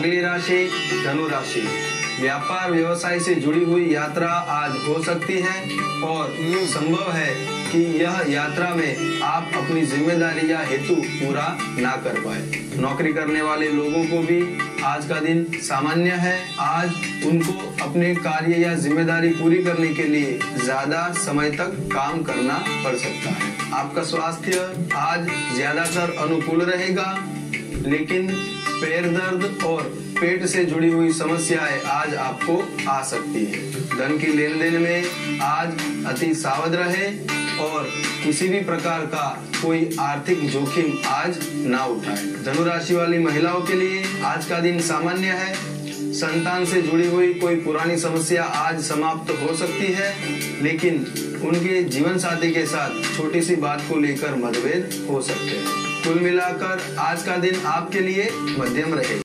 अगली राशि धनु राशि। व्यापार व्यवसाय से जुड़ी हुई यात्रा आज हो सकती है और संभव है कि यह यात्रा में आप अपनी ज़िम्मेदारी या हेतु पूरा ना कर पाए। नौकरी करने वाले लोगों को भी आज का दिन सामान्य है। आज उनको अपने कार्य या ज़िम्मेदारी पूरी करने के लिए ज़्यादा समय तक काम करना पड़ सकता है। आपका स्वास्थ्य आज ज़्यादातर अनुकूल रहेगा, लेकिन पैर दर्द और पेट से जुड़ी हुई समस्याएँ आज आपको आ सकती है। धन की लेन देन में आज अति सावध रहे और किसी भी प्रकार का कोई आर्थिक जोखिम आज ना उठाए। धनु राशि वाली महिलाओं के लिए आज का दिन सामान्य है। संतान से जुड़ी हुई कोई पुरानी समस्या आज समाप्त हो सकती है, लेकिन उनके जीवन साथी के साथ छोटी सी बात को लेकर मतभेद हो सकते हैं। कुल मिलाकर आज का दिन आपके लिए मध्यम रहेगा।